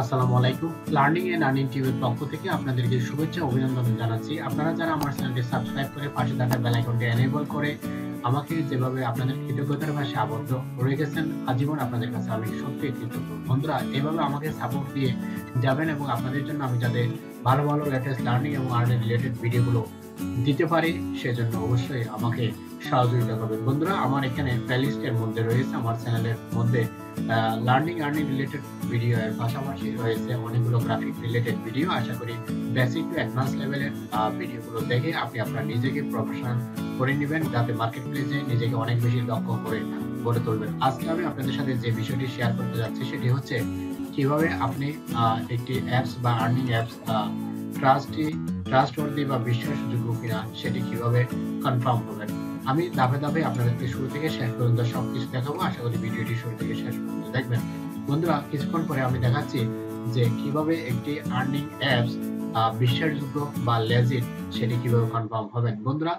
আসসালামু আলাইকুম। Learning and earning টিভির পক্ষ থেকে আপনাদেরকে শুভেচ্ছা অভিনন্দন জানাচ্ছি। আপনারা যারা আমার চ্যানেলটি সাবস্ক্রাইব করে পাশে থাকা বেল আইকনটি এনেবল করে আমাকে যেভাবে আপনাদের কৃতজ্ঞতার ভাষে আবদ্ধ রেখেছেন, আজীবন আপনাদের কাছে আমি সত্যি কৃতজ্ঞ। বন্ধুরা, এভাবে আমাকে সাপোর্ট দিয়ে যাবেন এবং আপনাদের জন্য আমি যাতে ভালো ভালো লেটেস্ট লার্নিং এবং আর্নিং রিলেটেড ভিডিওগুলো দিতে পারি, সেজন্য অবশ্যই আমাকে সহযোগিতা করবেন। বন্ধুরা, আমার এখানে প্লেলিস্টের মধ্যে রয়েছে, আমার চ্যানেলের মধ্যে লার্নিং আর্নিং রিলেটেড ভিডিও এর পাশাপাশি রয়েছে অনেকগুলো গ্রাফিক রিলেটেড ভিডিও আশা করি বেসিক টু অ্যাডভান্স লেভেলের ভিডিওগুলো দেখে আপনি আপনার নিজেকে প্রফেশনাল করে নেবেন, যাতে মার্কেট প্লেসে নিজেকে অনেক বেশি দক্ষ করে গড়ে তুলবেন। আজকে আমি আপনাদের সাথে যে বিষয়টি শেয়ার করতে যাচ্ছি, সেটি হচ্ছে কীভাবে আপনি একটি অ্যাপস বা আর্নিং অ্যাপস ট্রাস্টি ট্রাস্টওয়ার্দি বা বিশ্বাসযোগ্য কিনা, সেটি কীভাবে কনফার্ম করবেন। আমি ধাপে ধাপে আপনাদেরকে শুরু থেকে শেষ পর্যন্ত সবকিছু দেখাবো। আশা করি ভিডিওটি শুরু থেকে শেষ পর্যন্ত দেখবেন। বন্ধুরা, কিছুক্ষণ পরে আমি দেখাচ্ছি যে কীভাবে একটি আর্নিং অ্যাপস বিশ্বাসযোগ্য বা লেজিট সেটি কীভাবে কনফার্ম হবেন। বন্ধুরা,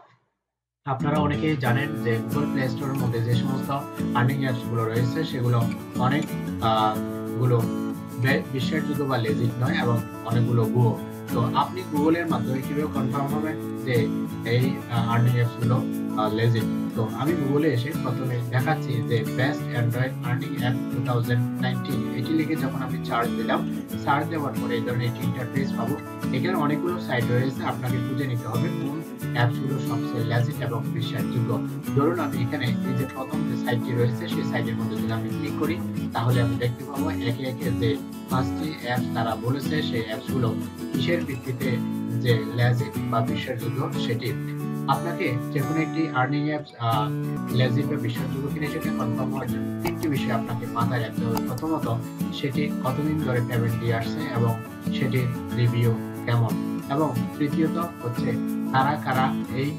আপনারা অনেকেই জানেন যে গুগল প্লে স্টোরের মধ্যে যে সমস্ত আর্নিং অ্যাপসগুলো রয়েছে, সেগুলো অনেকগুলো বিশ্বাসযোগ্য বা লেজিট নয় এবং অনেকগুলো ভুয়ো। তো আপনি গুগলের মাধ্যমে কীভাবে কনফার্ম হবেন যে এই আর্নিং অ্যাপসগুলো লেজিট তো আমি গুগলে এসে প্রথমে দেখাচ্ছি যে বেস্ট অ্যান্ড্রয়েড আর্নিং অ্যাপ টু এটি লিখে যখন আমি সার্চ দিলাম সার্চ দেওয়ার পরে এই ধরনের একটি ইন্টারফেস পাবো। এখানে অনেকগুলো সাইট রয়েছে, আপনাকে খুঁজে নিতে হবে কোন অ্যাপসগুলো সবচেয়ে লেজিট এবং বিশ্বাসযোগ্য। ধরুন আমি এখানে এই যে প্রথম যে সাইটটি রয়েছে, সেই সাইটের মধ্যে যদি আমি ক্লিক করি, তাহলে আমি দেখতে পাবো একে একে যে পাঁচটি অ্যাপস তারা বলেছে, সেই অ্যাপসগুলো কিসের ভিত্তিতে যে লেজিট বা বিশ্বাসযোগ্য সেটি আপনাকে যে কোনো একটি আর্নিং অ্যাপস লেজিট বা বিশ্বাসযোগ্য কিনা সেটা কনফার্ম হওয়ার জন্য তিনটি বিষয় আপনাকে মাথায় রাখতে হবে। প্রথমত, সেটি কতদিন ধরে পেমেন্ট দিয়ে আসছে এবং সেটির রিভিউ কেমন? এবং তৃতীয়ত হচ্ছে কারা কারা এই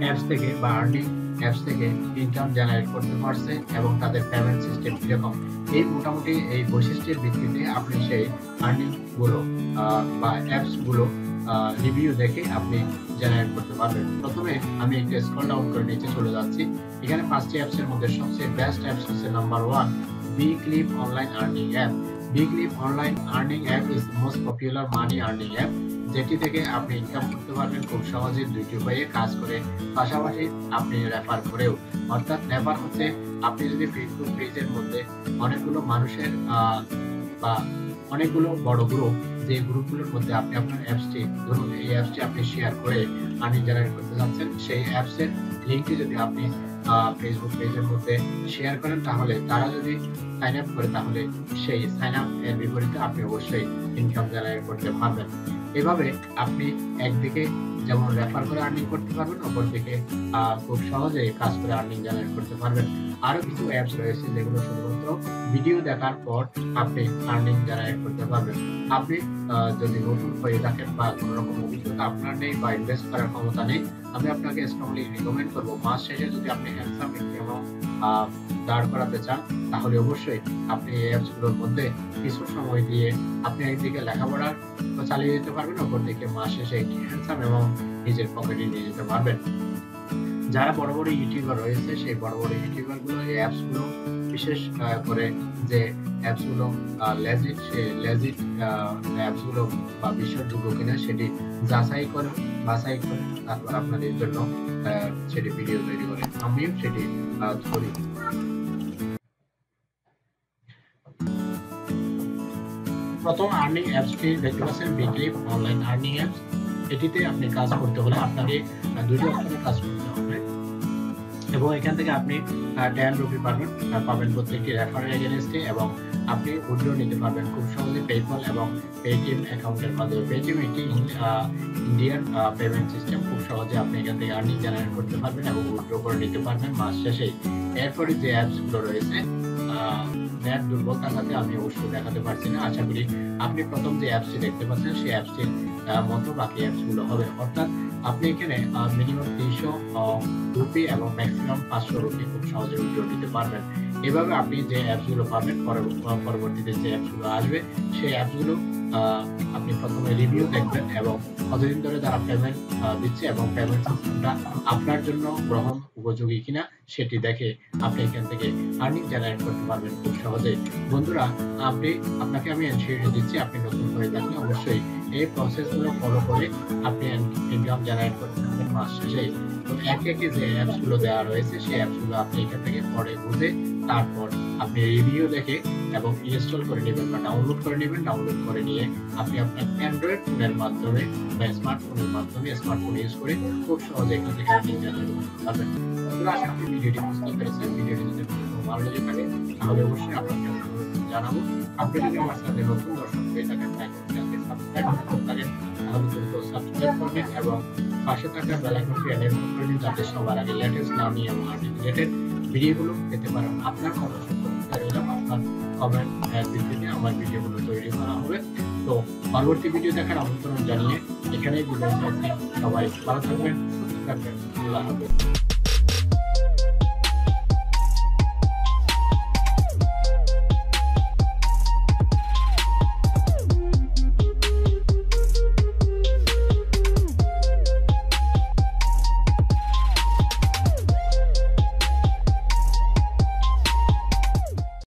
অ্যাপস থেকে বা আর্নিং অ্যাপস থেকে ইনকাম জেনারেট করতে পারছে এবং তাদের পেমেন্ট সিস্টেম কীরকম? এই মোটামুটি এই বৈশিষ্ট্যের ভিত্তিতে আপনি সেই আর্নিংগুলো বা অ্যাপসগুলো রিভিউ দেখে আপনি জেনারেট করতে পারবেন প্রথমে আমি একটু স্ক্রল ডাউন করে নিচে চলে যাচ্ছি। এখানে পাঁচটি অ্যাপস এর মধ্যে সবচেয়ে বেস্ট অ্যাপস হচ্ছে number one B clip online earning app B clip online earning app is most popular money earning app যেটি থেকে আপনি ইনকাম করতে পারবেন খুব সহজে দুইটি উপায়ে কাজ করে। পাশাপাশি আপনি রেফার করেও, অর্থাৎ রেফার হচ্ছে আপনি যদি ফেসবুক পেজের মধ্যে অনেকগুলো মানুষের বা অনেকগুলো বড় গ্রুপ যে গ্রুপগুলোর মধ্যে আপনি আপনার অ্যাপসটি ধরুন এই অ্যাপসটি আপনি শেয়ার করে আর্নিং জেনারেট করতে যাচ্ছেন, সেই অ্যাপসের লিঙ্কটি যদি আপনি ফেসবুক পেজের মধ্যে শেয়ার করেন, তাহলে তারা যদি সাইন আপ করে, তাহলে সেই সাইন আপ এর বিপরীতে আপনি অবশ্যই ইনকাম জেনারেট করতে পারবেন। এভাবে আপনি একদিকে যেমন রেফার করে আর্নিং করতে পারবেন অপরদিকে খুব সহজে কাজ করে আর্নিং জেনারেট করতে পারবেন। আরও কিছু অ্যাপস রয়েছে যেগুলো শুধুমাত্র ভিডিও দেখার পর আপনি আর্নিং জেনারেট করতে পারবেন। আপনি যদি নতুন হয়ে থাকেন বা কোনো রকম অভিজ্ঞতা আপনার নেই বা ইনভেস্ট করার ক্ষমতা নেই, আমি আপনাকে স্ট্রংলি রিকমেন্ড করব। মাস শেষে যদি আপনি হ্যান্ডসাম একটি দাঁড় করাতে চান, তাহলে অবশ্যই আপনি এই অ্যাপসগুলোর মধ্যে কিছু সময় দিয়ে আপনি একদিকে লেখাপড়া চালিয়ে যেতে পারবেন, অপরদিকে মাস শেষে একটি হ্যান্ডসাম এবং নিজের পকেটে নিয়ে যেতে পারবেন। যারা বড় বড় ইউটিউবার রয়েছে, সেই বড় বড় ইউটিউবারগুলো এই অ্যাপসগুলো বিশেষ করে যে অ্যাপসগুলো লেজিট সে লেজিট অ্যাপসগুলো বা বিশ্বাসযোগ্য কিনা সেটি যাচাই করে, বাছাই করে তারপর আপনাদের জন্য সেটি ভিডিও তৈরি করে। আমিও সেটি করি। প্রথম আর্নিং অ্যাপসটি দেখতে পাচ্ছেন বিক্লিপ অনলাইন আর্নিং অ্যাপস এটিতে আপনি কাজ করতে হলে আপনাকে দুটি অপশনে কাজ করতে এবং এখান থেকে আপনি টেন রুপি পাবেন পাবেন প্রত্যেকটি রেফারেল এগেনস্টে এবং আপনি উইড্রো নিতে পারবেন খুব সহজে পেপল এবং পেটিএম অ্যাকাউন্টের মাধ্যমে। পেটিএম একটি ইন্ডিয়ান পেমেন্ট সিস্টেম খুব সহজে আপনি এখান থেকে আর্নিং জেনারেট করতে পারবেন এবং উইড্রো করে নিতে পারবেন মাস শেষে। এরপরে যে অ্যাপসগুলো রয়েছে নেট দুর্বলতার সাথে আমি অবশ্যই দেখাতে পারছি না। আশা করি আপনি প্রথম যে অ্যাপসটি দেখতে পাচ্ছেন, সেই অ্যাপসটির মতো বাকি অ্যাপসগুলো হবে। অর্থাৎ আপনি এখানে মিনিমাম তিনশো রুপি এবং ম্যাক্সিমাম পাঁচশো রুপি খুব সহজে উইড্রো দিতে পারবেন। এভাবে আপনি যে অ্যাপসগুলো পাবেন পরবর্তীতে যে অ্যাপসগুলো আসবে, সেই অ্যাপসগুলো আপনি প্রথমে রিভিউ দেখবেন এবং কতদিন ধরে তারা পেমেন্ট দিচ্ছে এবং পেমেন্ট সিস্টেমটা আপনার জন্য গ্রহণ উপযোগী কিনা সেটি দেখে আপনি এখান থেকে আর্নিং জেনারেট করতে পারবেন খুব সহজেই বন্ধুরা, আপনি, আপনাকে আমি এনশিওর দিচ্ছি আপনি নতুন হয়ে থাকলে অবশ্যই এই প্রসেসগুলো ফলো করে আপনি ইনকাম জেনারেট করতে পারবেন মাস শেষে। তো একে একে যে অ্যাপসগুলো দেওয়া রয়েছে, সেই অ্যাপসগুলো আপনি এখান থেকে পরে বুঝে তারপর আপনি রিভিউ দেখে এবং ইনস্টল করে নেবেন বা ডাউনলোড করে নেবেন ডাউনলোড করে নিয়ে আপনি আপনার অ্যান্ড্রয়েড ফোনের মাধ্যমে বা স্মার্টফোনের মাধ্যমে স্মার্টফোন ইউজ করে খুব সহজে এখান থেকে আর্নিং জেনারেট করতে পারবেন আশা করি ভিডিওটি বুঝতে পেরেছেন। ভিডিওটি যদি ভালো লেগে থাকে, তাহলে অবশ্যই আপনাকে জানাব, আপনি যদি আমার সাথে নতুন দর্শক হয়ে থাকেন চ্যানেলটি সাবস্ক্রাইব থাকেন, তাহলে দ্রুত সাবস্ক্রাইব করবেন এবং পাশে থাকা বেল আইকনটি এনেবল করে দিন, যাতে সবার আগে লেটেস্ট লার্নিং এবং আর্নিং রিলেটেড ভিডিওগুলো পেতে পারেন। আপনার কমেন্ট আপনার কমেন্ট ভিত্তিতে আমার ভিডিওগুলো তৈরি করা হবে তো পরবর্তী ভিডিও দেখার আমন্ত্রণ জানিয়ে এখানেই বিদায় সবাই ভালো থাকবেন সুস্থ থাকবেন আল্লাহ হাফেজ